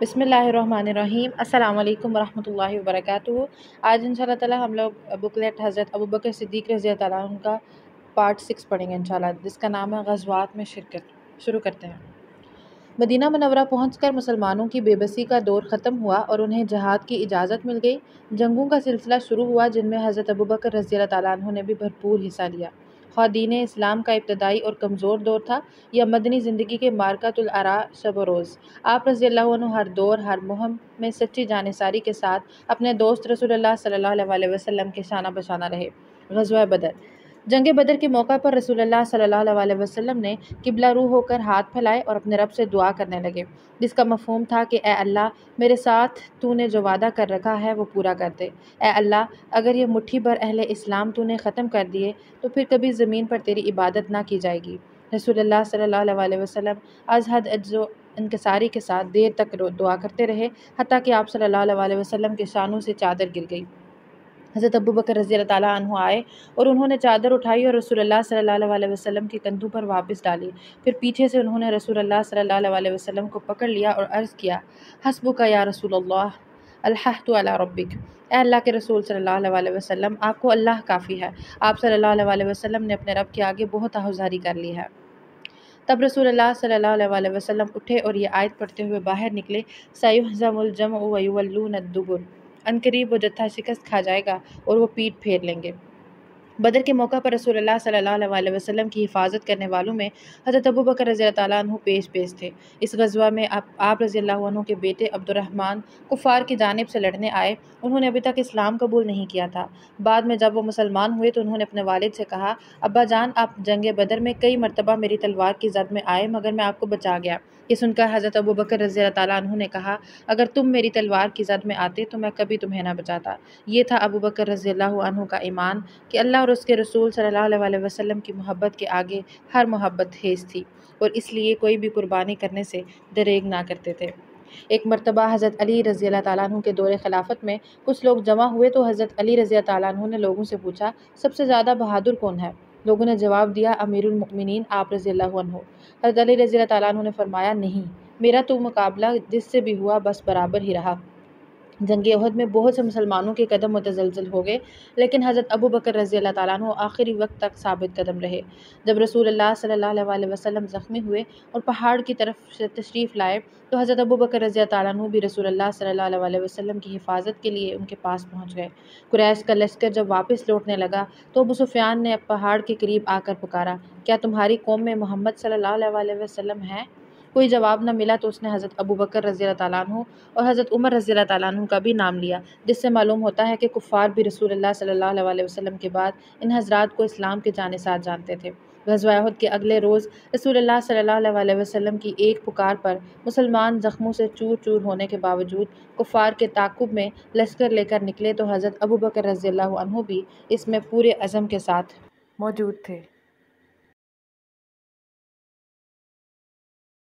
बिसमीम अल्लाम वरहमल वर्क आज इन ताला हम लोग बुकलेट हज़रत अबू बकर सिद्दीक़ रज़ी का पार्ट सिक्स पढ़ेंगे इन जिसका नाम है गजवात में शिरकत। शुरू करते हैं। मदीना मनवरा पहुँच मुसलमानों की बेबसी का दौर ख़त्म हुआ और उन्हें जहाद की इजाज़त मिल गई। जंगों का सिलसिला शुरू हुआ, जिनमें हज़रत अबू बकर रज़ी तु ने भी भरपूर हिस्सा लिया। खा दीन इस्लाम का इब्तदाई और कमज़ोर दौर था। यह मदनी ज़िंदगी के मारकतुलरा शब रोज़ आप रज़ी हर दौर, हर मुहम में सच्ची जानसारी के साथ अपने दोस्त रसोल्ला सल्ला वसलम के शाना बशाना रहे। गजवा बदर। जंग बदर के मौका पर रसूलुल्लाह सल्लल्लाहु अलैहि ने किबला रू होकर हाथ फैलाए और अपने रब से दुआ करने लगे। जिसका मफहम था कि ए अल्लाह, मेरे साथ तूने जो वादा कर रखा है, वो पूरा कर दे। ए अल्लाह, अगर ये मुट्ठी भर अहल इस्लाम तूने ख़त्म कर दिए तो फिर कभी ज़मीन पर तेरी इबादत ना की जाएगी। रसूलुल्लाह सल्लल्लाहु अलैहि वसल्लम आज हद अज्जो इनकसारी के साथ देर तक दुआ करते रहे हती कि आप सल्लल्लाहु अलैहि वसल्लम के शानों से चादर गिर गई। हज़रत अबू बकर रज़ी तु आए और उन्होंने चादर उठाई और रसूलुल्लाह सल्लल्लाहु अलैहि वसल्लम के कंधों पर वापस डाली। फिर पीछे से उन्होंने रसूलुल्लाह सल्लल्लाहु अलैहि वसल्लम को पकड़ लिया और अर्ज़ किया हसबू का या रसूलुल्लाह अल्लाह तो अला रब्बिक अल्लाह के रसूल सल्लल्लाहु अलैहि वसल्लम, आपको अल्लाह काफ़ी है। आप सल्लल्लाहु अलैहि वसल्लम ने अपने रब के आगे बहुत आहुजारी कर ली है। तब रसूलुल्लाह सल्लल्लाहु अलैहि वसल्लम उठे और ये आयत पढ़ते हुए बाहर निकले, सयुहज़मुल जम वयुवल्लून दुबुर। अनकरीब वो जत्था शिकस्त खा जाएगा और वो पीठ फेर लेंगे। बदर के मौका पर रसूलुल्लाह सल्लल्लाहु अलैहि वसल्लम की हिफाजत करने वालों में हज़रत अबू बकर रज़ी तु पेश पेश थे। इस गजवा में आप, आप रज़ी अल्लाह के बेटे अब्दुलरहमान कुफ़ार की जानब से लड़ने आए। उन्होंने अभी तक इस्लाम कबूल नहीं किया था। बाद में जब वो मुसलमान हुए तो उन्होंने अपने वालिद से कहा अब्बा जान आप जंग बदर में कई मरतबा मेरी तलवार की जद में आए मगर मैं आपको बचा गया। ये सुनकर हज़रत अबू बकर रज़ी तु ने कहा अगर तुम मेरी तलवार की जद में आते तो मैं कभी तुम्हें ना बचाता। ये था अबू बकर रज़ी का ईमान कि अल्लाह और उसके रसूल सल्लल्लाहु अलैहि वसल्लम की मोहब्बत के आगे हर मोहब्बत हेज थी और इसलिए कोई भी कुर्बानी करने से दरेग ना करते थे। एक मरतबा हज़रत अली रज़ी तु के दौर खिलाफत में कुछ लोग जमा हुए तो हज़रत अली रज़ी तु ने लोगों से पूछा, सबसे ज़्यादा बहादुर कौन है? लोगों ने जवाब दिया अमीरमिन आप रज़ी हज़रत अली रज़ी तु ने फरमाया, नहीं, मेरा तो मुकाबला जिससे भी हुआ बस बराबर ही रहा। जंग अहद में बहुत से मुसलमानों के कदम मुतजलजल हो गए, लेकिन हज़रत अबू बकर रज़ी अल्लाह आखिरी वक्त तक साबित कदम रहे। जब रसूल सल्लल्लाहु अलैहि वसल्लम ज़ख्मी हुए और पहाड़ की तरफ़ से तशरीफ़ लाए तो हज़रत अबू बकर रज़ी तु भी रसूल सल्लल्लाहु अलैहि वसल्लम की हिफाजत के लिए उनके पास पहुँच गए। कुरैश का लश्कर जब वापस लौटने लगा तो अबू सुफियान ने पहाड़ के करीब आकर पुकारा, क्या तुम्हारी कौम में मोहम्मद अलैहि वसल्लम है? कोई जवाब न मिला तो उसने हज़रत अबू बकर रज़ी तु और हज़रत उमर रज़ी तु का भी नाम लिया, जिससे मालूम होता है कि कुफ़ार भी रसूल अलैहि वसल्लम के बाद इन हजरात को इस्लाम के जाने साथ जानते थे। गजवाहद के अगले रोज़ रसूल सल्लल्लाहु अलैहि वसल्लम की एक पुकार पर मुसलमान ज़ख्मों से चूर चूर होने के बावजूद कुफ़ार के ताकुब में लश्कर लेकर निकले तो हज़रत अबू बकर रज़ी भी इसमें पूरे अज़म के साथ मौजूद थे।